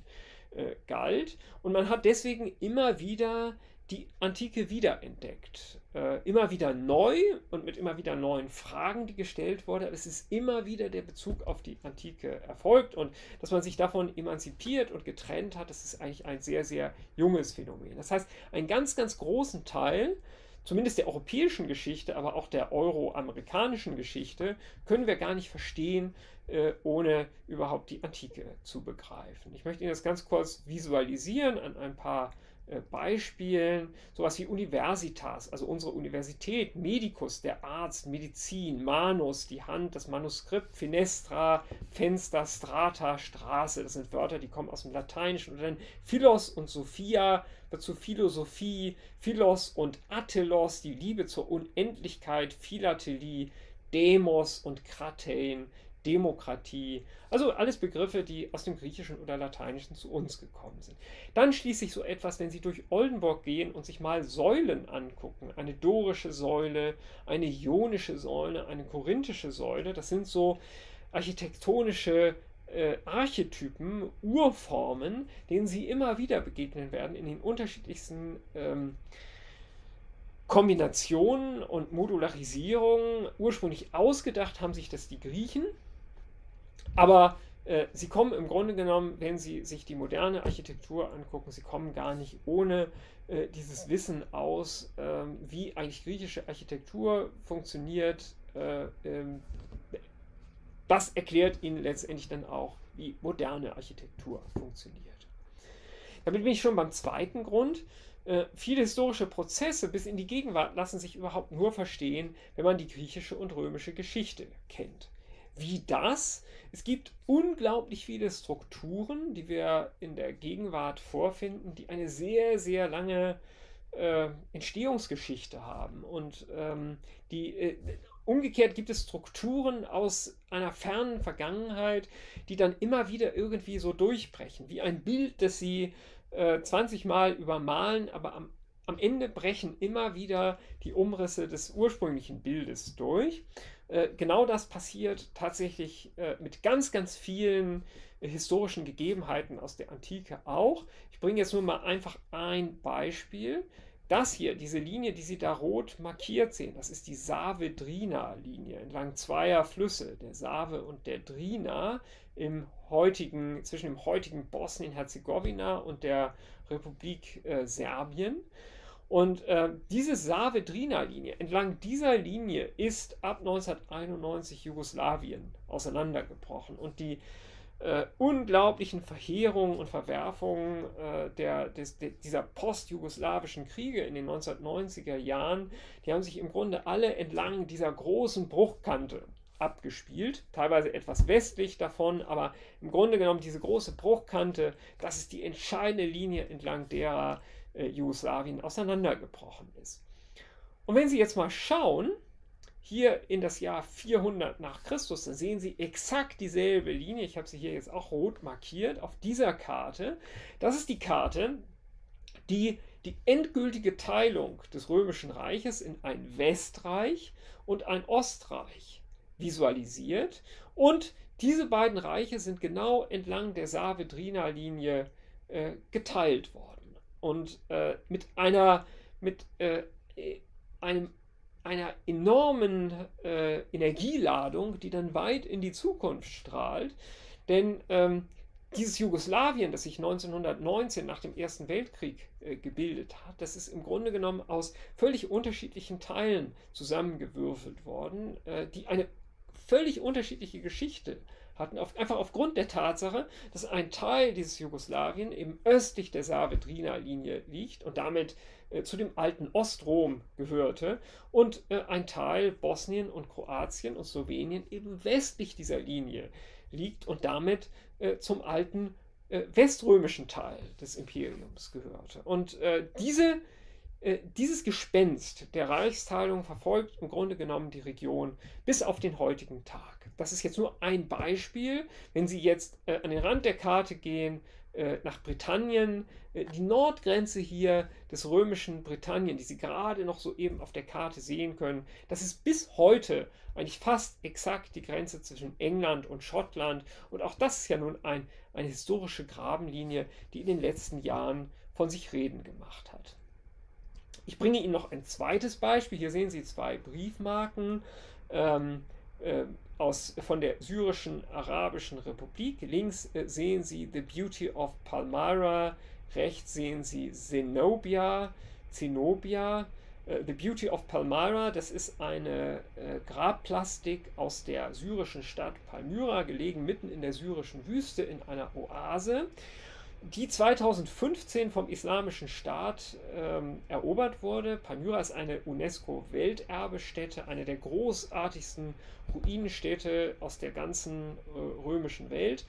äh, galt. Und man hat deswegen immer wieder die Antike wiederentdeckt. Äh, immer wieder neu und mit immer wieder neuen Fragen, die gestellt wurden. Es ist immer wieder der Bezug auf die Antike erfolgt und dass man sich davon emanzipiert und getrennt hat, das ist eigentlich ein sehr, sehr junges Phänomen. Das heißt, einen ganz, ganz großen Teil zumindest der europäischen Geschichte, aber auch der euro-amerikanischen Geschichte, können wir gar nicht verstehen, äh, ohne überhaupt die Antike zu begreifen. Ich möchte Ihnen das ganz kurz visualisieren an ein paar Beispielen, sowas wie Universitas, also unsere Universität, Medicus, der Arzt, Medizin, Manus, die Hand, das Manuskript, Finestra, Fenster, Strata, Straße, das sind Wörter, die kommen aus dem Lateinischen und dann Philos und Sophia, dazu Philosophie, Philos und Atelos, die Liebe zur Unendlichkeit, Philatelie, Demos und Kratein, Demokratie. Also alles Begriffe, die aus dem Griechischen oder Lateinischen zu uns gekommen sind. Dann schließlich so etwas, wenn Sie durch Oldenburg gehen und sich mal Säulen angucken. Eine dorische Säule, eine ionische Säule, eine korinthische Säule. Das sind so architektonische äh, Archetypen, Urformen, denen Sie immer wieder begegnen werden in den unterschiedlichsten ähm, Kombinationen und Modularisierungen. Ursprünglich ausgedacht haben sich das die Griechen aber äh, sie kommen im Grunde genommen, wenn Sie sich die moderne Architektur angucken, sie kommen gar nicht ohne äh, dieses Wissen aus, äh, wie eigentlich griechische Architektur funktioniert. Äh, ähm, das erklärt Ihnen letztendlich dann auch, wie moderne Architektur funktioniert. Damit bin ich schon beim zweiten Grund. Äh, viele historische Prozesse bis in die Gegenwart lassen sich überhaupt nur verstehen, wenn man die griechische und römische Geschichte kennt. Wie das? Es gibt unglaublich viele Strukturen, die wir in der Gegenwart vorfinden, die eine sehr, sehr lange äh, Entstehungsgeschichte haben. Und ähm, die, äh, umgekehrt gibt es Strukturen aus einer fernen Vergangenheit, die dann immer wieder irgendwie so durchbrechen, wie ein Bild, das sie äh, 20 Mal übermalen, aber am, am Ende brechen immer wieder die Umrisse des ursprünglichen Bildes durch. Äh, genau das passiert tatsächlich äh, mit ganz, ganz vielen äh, historischen Gegebenheiten aus der Antike auch. Ich bringe jetzt nur mal einfach ein Beispiel. Das hier, diese Linie, die Sie da rot markiert sehen, das ist die Save-Drina-Linie entlang zweier Flüsse, der Save und der Drina, im heutigen, zwischen dem heutigen Bosnien-Herzegowina und der Republik äh, Serbien. Und äh, diese Save-Drina-Linie, entlang dieser Linie ist ab 1991 Jugoslawien auseinandergebrochen. Und die äh, unglaublichen Verheerungen und Verwerfungen äh, der, des, de, dieser post-jugoslawischen Kriege in den 1990er Jahren, die haben sich im Grunde alle entlang dieser großen Bruchkante abgespielt, teilweise etwas westlich davon, aber im Grunde genommen diese große Bruchkante, das ist die entscheidende Linie, entlang derer äh, Jugoslawien auseinandergebrochen ist. Und wenn Sie jetzt mal schauen, hier in das Jahr 400 nach Christus, dann sehen Sie exakt dieselbe Linie. Ich habe sie hier jetzt auch rot markiert auf dieser Karte. Das ist die Karte, die die endgültige Teilung des Römischen Reiches in ein Westreich und ein Ostreich visualisiert. Und diese beiden Reiche sind genau entlang der Savedrina-Linie äh, geteilt worden. Und äh, mit einer, mit äh, einem einer enormen äh, Energieladung, die dann weit in die Zukunft strahlt. Denn ähm, dieses Jugoslawien, das sich 1919 nach dem Ersten Weltkrieg äh, gebildet hat, das ist im Grunde genommen aus völlig unterschiedlichen Teilen zusammengewürfelt worden, äh, die eine völlig unterschiedliche Geschichte hatten, auf, einfach aufgrund der Tatsache, dass ein Teil dieses Jugoslawien eben östlich der Savedrina-Linie liegt und damit äh, zu dem alten Ostrom gehörte und äh, ein Teil Bosnien und Kroatien und Slowenien eben westlich dieser Linie liegt und damit äh, zum alten äh, weströmischen Teil des Imperiums gehörte. Und äh, diese äh, dieses Gespenst der Reichsteilung verfolgt im Grunde genommen die Region bis auf den heutigen Tag. Das ist jetzt nur ein Beispiel. Wenn Sie jetzt äh, an den Rand der Karte gehen, äh, nach Britannien, äh, die Nordgrenze hier des römischen Britannien, die Sie gerade noch so eben auf der Karte sehen können, das ist bis heute eigentlich fast exakt die Grenze zwischen England und Schottland. Und auch das ist ja nun ein, eine historische Grabenlinie, die in den letzten Jahren von sich reden gemacht hat. Ich bringe Ihnen noch ein zweites Beispiel. Hier sehen Sie zwei Briefmarken ähm, äh, aus, von der syrischen Arabischen Republik. Links äh, sehen Sie The Beauty of Palmyra, rechts sehen Sie Zenobia, Zenobia. Äh, The Beauty of Palmyra, das ist eine äh, Grabplastik aus der syrischen Stadt Palmyra, gelegen mitten in der syrischen Wüste in einer Oase die 2015 vom Islamischen Staat ähm, erobert wurde. Palmyra ist eine UNESCO-Welterbestätte, eine der großartigsten Ruinenstädte aus der ganzen äh, römischen Welt.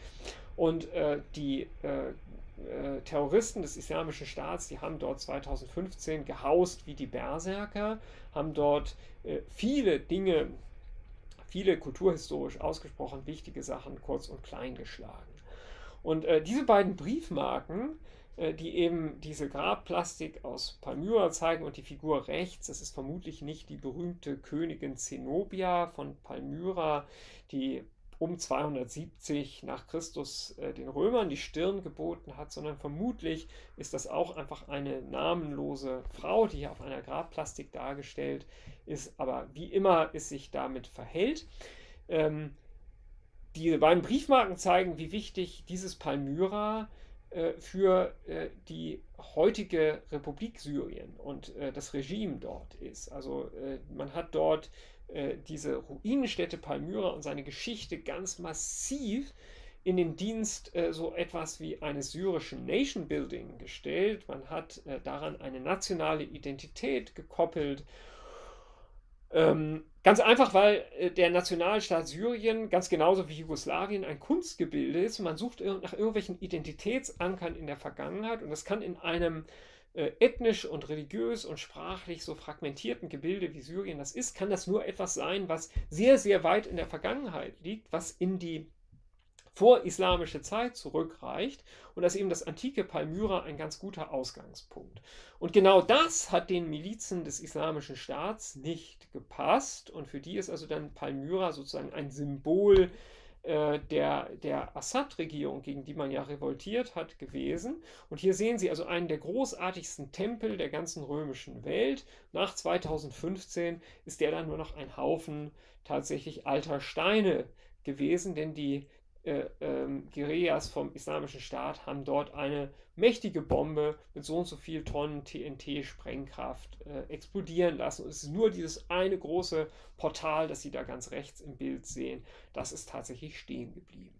Und äh, die äh, äh Terroristen des Islamischen Staats, die haben dort 2015 gehaust wie die Berserker, haben dort äh, viele Dinge, viele kulturhistorisch ausgesprochen wichtige Sachen kurz und klein geschlagen. Und äh, diese beiden Briefmarken, äh, die eben diese Grabplastik aus Palmyra zeigen und die Figur rechts, das ist vermutlich nicht die berühmte Königin Zenobia von Palmyra, die um 270 nach Christus äh, den Römern die Stirn geboten hat, sondern vermutlich ist das auch einfach eine namenlose Frau, die hier auf einer Grabplastik dargestellt ist, aber wie immer es sich damit verhält. Ähm, diese beiden Briefmarken zeigen, wie wichtig dieses Palmyra äh, für äh, die heutige Republik Syrien und äh, das Regime dort ist. Also äh, man hat dort äh, diese Ruinenstätte Palmyra und seine Geschichte ganz massiv in den Dienst äh, so etwas wie eines syrischen Nation Building gestellt. Man hat daran eine nationale Identität gekoppelt ähm, ganz einfach, weil äh, der Nationalstaat Syrien ganz genauso wie Jugoslawien ein Kunstgebilde ist man sucht nach irgendwelchen Identitätsankern in der Vergangenheit und das kann in einem äh, ethnisch und religiös und sprachlich so fragmentierten Gebilde wie Syrien das ist, kann das nur etwas sein, was sehr, sehr weit in der Vergangenheit liegt, was in die vorislamische Zeit zurückreicht und dass eben das antike Palmyra ein ganz guter Ausgangspunkt. Und genau das hat den Milizen des Islamischen Staats nicht gepasst und für die ist also dann Palmyra sozusagen ein Symbol äh, der, der Assad-Regierung, gegen die man ja revoltiert hat, gewesen. Und hier sehen Sie also einen der großartigsten Tempel der ganzen römischen Welt. Nach 2015 ist der dann nur noch ein Haufen tatsächlich alter Steine gewesen, denn die äh, ähm, Guerillas vom Islamischen Staat haben dort eine mächtige Bombe mit so und so viel Tonnen TNT-Sprengkraft äh, explodieren lassen. Und es ist nur dieses eine große Portal, das Sie da ganz rechts im Bild sehen, das ist tatsächlich stehen geblieben.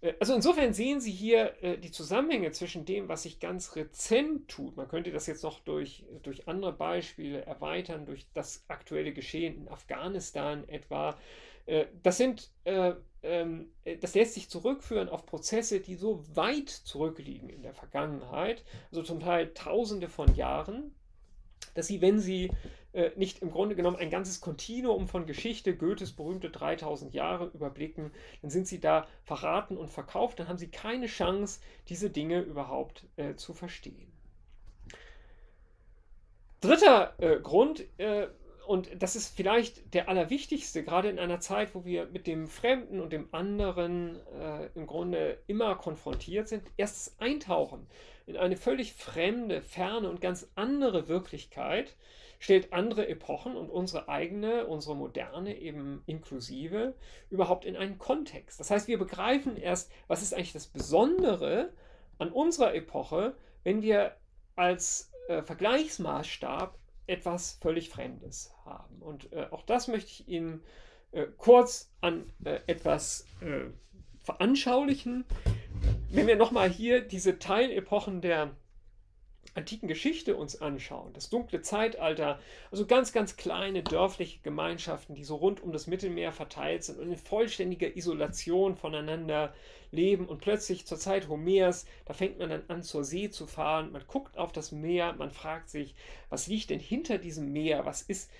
Äh, also insofern sehen Sie hier äh, die Zusammenhänge zwischen dem, was sich ganz rezent tut. Man könnte das jetzt noch durch, durch andere Beispiele erweitern, durch das aktuelle Geschehen in Afghanistan etwa. Äh, das sind äh, ähm, äh, das lässt sich zurückführen auf Prozesse, die so weit zurückliegen in der Vergangenheit, also zum Teil Tausende von Jahren, dass sie, wenn sie nicht im Grunde genommen ein ganzes Kontinuum von Geschichte, Goethes berühmte 3000 Jahre überblicken, dann sind sie da verraten und verkauft, dann haben sie keine Chance, diese Dinge überhaupt äh, zu verstehen. Dritter äh, Grund, äh, und das ist vielleicht der allerwichtigste, gerade in einer Zeit, wo wir mit dem Fremden und dem anderen äh, im Grunde immer konfrontiert sind. Erstes Eintauchen in eine völlig fremde, ferne und ganz andere Wirklichkeit stellt andere Epochen und unsere eigene, unsere moderne eben inklusive überhaupt in einen Kontext. Das heißt, wir begreifen erst, was ist eigentlich das Besondere an unserer Epoche, wenn wir als äh, Vergleichsmaßstab etwas völlig Fremdes haben. Und äh, auch das möchte ich Ihnen äh, kurz an äh, etwas äh, veranschaulichen. Wenn wir nochmal hier diese Teilepochen der antiken Geschichte uns anschauen, das dunkle Zeitalter, also ganz, ganz kleine dörfliche Gemeinschaften, die so rund um das Mittelmeer verteilt sind und in vollständiger Isolation voneinander leben. Und plötzlich zur Zeit Homers, da fängt man dann an zur See zu fahren, man guckt auf das Meer, man fragt sich, was liegt denn hinter diesem Meer, was ist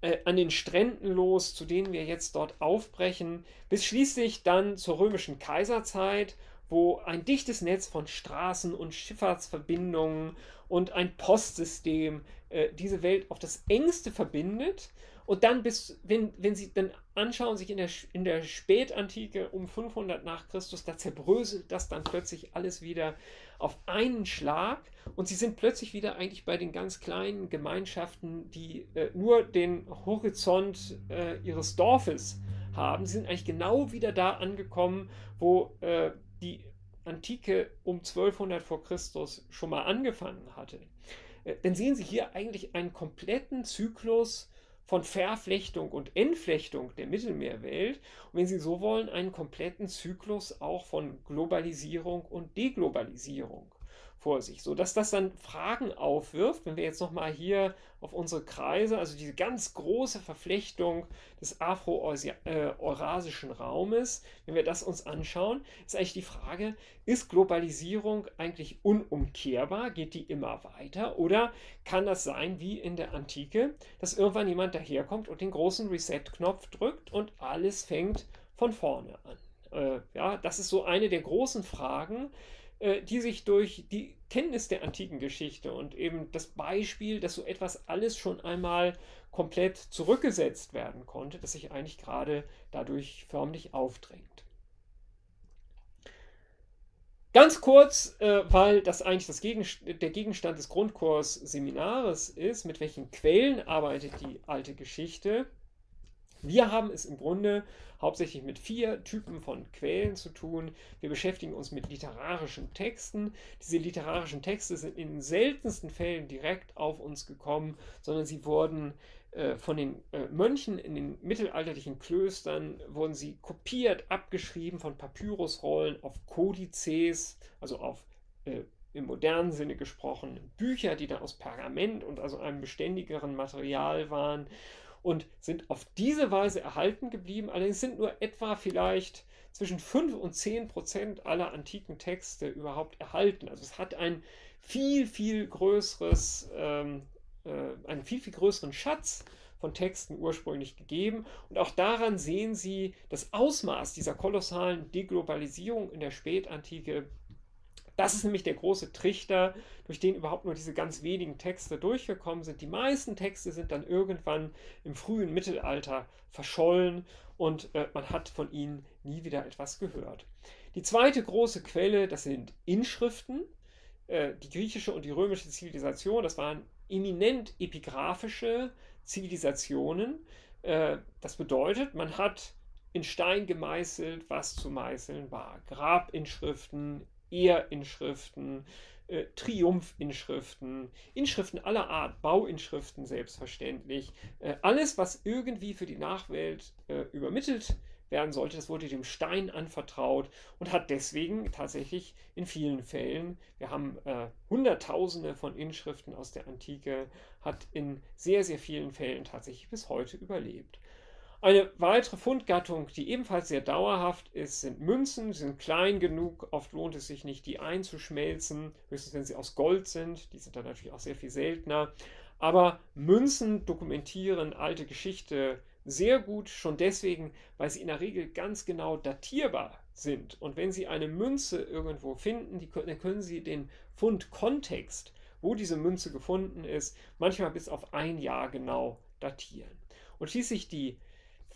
äh, an den Stränden los, zu denen wir jetzt dort aufbrechen, bis schließlich dann zur römischen Kaiserzeit wo ein dichtes Netz von Straßen und Schifffahrtsverbindungen und ein Postsystem äh, diese Welt auf das engste verbindet. Und dann bis, wenn, wenn Sie dann anschauen, sich in der, in der Spätantike um 500 nach Christus, da zerbröselt das dann plötzlich alles wieder auf einen Schlag und Sie sind plötzlich wieder eigentlich bei den ganz kleinen Gemeinschaften, die äh, nur den Horizont äh, ihres Dorfes haben. Sie sind eigentlich genau wieder da angekommen, wo äh, die Antike um 1200 vor Christus schon mal angefangen hatte, äh, dann sehen Sie hier eigentlich einen kompletten Zyklus von Verflechtung und Entflechtung der Mittelmeerwelt. Und wenn Sie so wollen, einen kompletten Zyklus auch von Globalisierung und Deglobalisierung vor sich, sodass das dann Fragen aufwirft, wenn wir jetzt nochmal hier auf unsere Kreise, also diese ganz große Verflechtung des afro-eurasischen Raumes, wenn wir das uns anschauen, ist eigentlich die Frage, ist Globalisierung eigentlich unumkehrbar? Geht die immer weiter? Oder kann das sein wie in der Antike, dass irgendwann jemand daherkommt und den großen Reset-Knopf drückt und alles fängt von vorne an? Äh, ja, das ist so eine der großen Fragen, äh, die sich durch die Kenntnis der antiken Geschichte und eben das Beispiel, dass so etwas alles schon einmal komplett zurückgesetzt werden konnte, dass sich eigentlich gerade dadurch förmlich aufdrängt. Ganz kurz, äh, weil das eigentlich das Gegenst der Gegenstand des Grundkurs-Seminares ist, mit welchen Quellen arbeitet die alte Geschichte. Wir haben es im Grunde hauptsächlich mit vier Typen von Quellen zu tun. Wir beschäftigen uns mit literarischen Texten. Diese literarischen Texte sind in den seltensten Fällen direkt auf uns gekommen, sondern sie wurden äh, von den äh, Mönchen in den mittelalterlichen Klöstern, wurden sie kopiert, abgeschrieben von Papyrusrollen auf Kodizes, also auf äh, im modernen Sinne gesprochen Bücher, die dann aus Pergament und also einem beständigeren Material waren und sind auf diese Weise erhalten geblieben. Allerdings sind nur etwa vielleicht zwischen 5 und 10 Prozent aller antiken Texte überhaupt erhalten. Also es hat ein viel, viel größeres, ähm, äh, einen viel, viel größeren Schatz von Texten ursprünglich gegeben. Und auch daran sehen Sie das Ausmaß dieser kolossalen Deglobalisierung in der Spätantike. Das ist nämlich der große Trichter, durch den überhaupt nur diese ganz wenigen Texte durchgekommen sind. Die meisten Texte sind dann irgendwann im frühen Mittelalter verschollen und äh, man hat von ihnen nie wieder etwas gehört. Die zweite große Quelle, das sind Inschriften. Äh, die griechische und die römische Zivilisation, das waren eminent epigraphische Zivilisationen. Äh, das bedeutet, man hat in Stein gemeißelt, was zu meißeln war. Grabinschriften, Ehrinschriften, äh, Triumphinschriften, Inschriften aller Art, Bauinschriften selbstverständlich. Äh, alles, was irgendwie für die Nachwelt äh, übermittelt werden sollte. Das wurde dem Stein anvertraut und hat deswegen tatsächlich in vielen Fällen, wir haben äh, Hunderttausende von Inschriften aus der Antike, hat in sehr, sehr vielen Fällen tatsächlich bis heute überlebt. Eine weitere Fundgattung, die ebenfalls sehr dauerhaft ist, sind Münzen. Sie sind klein genug, oft lohnt es sich nicht, die einzuschmelzen, höchstens wenn sie aus Gold sind. Die sind dann natürlich auch sehr viel seltener. Aber Münzen dokumentieren alte Geschichte sehr gut, schon deswegen, weil sie in der Regel ganz genau datierbar sind. Und wenn Sie eine Münze irgendwo finden, die, dann können Sie den Fundkontext, wo diese Münze gefunden ist, manchmal bis auf ein Jahr genau datieren. Und schließlich die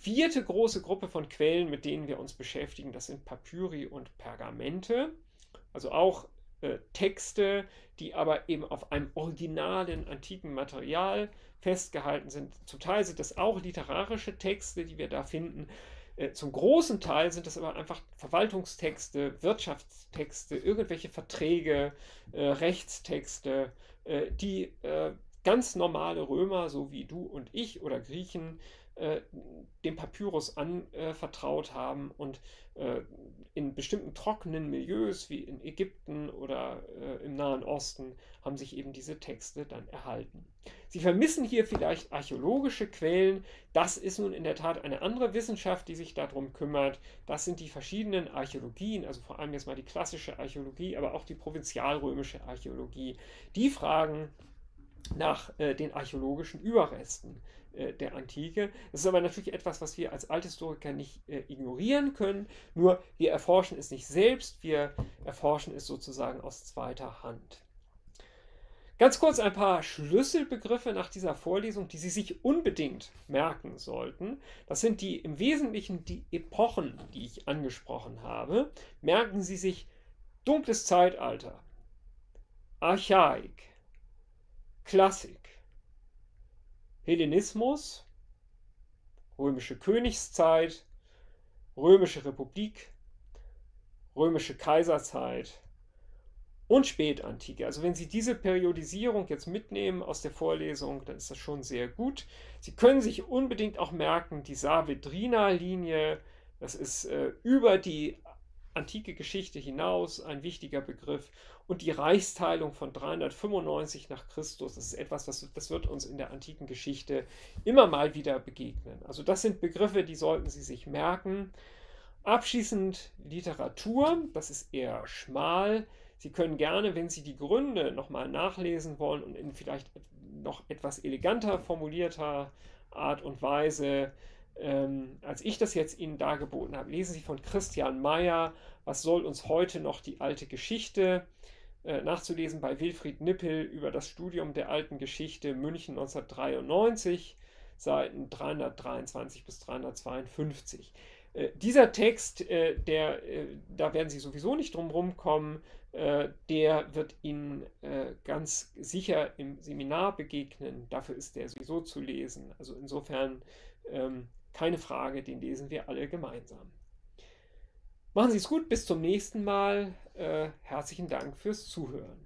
vierte große Gruppe von Quellen, mit denen wir uns beschäftigen, das sind Papyri und Pergamente. Also auch äh, Texte, die aber eben auf einem originalen antiken Material festgehalten sind. Zum Teil sind das auch literarische Texte, die wir da finden. Äh, zum großen Teil sind das aber einfach Verwaltungstexte, Wirtschaftstexte, irgendwelche Verträge, äh, Rechtstexte, äh, die äh, ganz normale Römer, so wie du und ich oder Griechen, äh, dem Papyrus anvertraut haben und äh, in bestimmten trockenen Milieus wie in Ägypten oder äh, im Nahen Osten haben sich eben diese Texte dann erhalten. Sie vermissen hier vielleicht archäologische Quellen. Das ist nun in der Tat eine andere Wissenschaft, die sich darum kümmert. Das sind die verschiedenen Archäologien, also vor allem jetzt mal die klassische Archäologie, aber auch die provinzialrömische Archäologie. Die fragen nach äh, den archäologischen Überresten äh, der Antike. Das ist aber natürlich etwas, was wir als Althistoriker nicht äh, ignorieren können. Nur wir erforschen es nicht selbst, wir erforschen es sozusagen aus zweiter Hand. Ganz kurz ein paar Schlüsselbegriffe nach dieser Vorlesung, die Sie sich unbedingt merken sollten. Das sind die im Wesentlichen die Epochen, die ich angesprochen habe. Merken Sie sich dunkles Zeitalter, Archaik, Klassik, Hellenismus, römische Königszeit, römische Republik, römische Kaiserzeit und Spätantike. Also wenn Sie diese Periodisierung jetzt mitnehmen aus der Vorlesung, dann ist das schon sehr gut. Sie können sich unbedingt auch merken, die Savedrina-Linie, das ist äh, über die antike Geschichte hinaus ein wichtiger Begriff. Und die Reichsteilung von 395 nach Christus, das ist etwas, was, das wird uns in der antiken Geschichte immer mal wieder begegnen. Also das sind Begriffe, die sollten Sie sich merken. Abschließend Literatur, das ist eher schmal. Sie können gerne, wenn Sie die Gründe nochmal nachlesen wollen und in vielleicht noch etwas eleganter formulierter Art und Weise ähm, als ich das jetzt Ihnen dargeboten habe, lesen Sie von Christian Mayer, was soll uns heute noch die alte Geschichte, äh, nachzulesen bei Wilfried Nippel über das Studium der alten Geschichte München 1993, Seiten 323 bis 352. Äh, dieser Text, äh, der, äh, da werden Sie sowieso nicht drum rumkommen, äh, der wird Ihnen äh, ganz sicher im Seminar begegnen. Dafür ist der sowieso zu lesen. Also insofern ähm, keine Frage, den lesen wir alle gemeinsam. Machen Sie es gut, bis zum nächsten Mal. Äh, herzlichen Dank fürs Zuhören.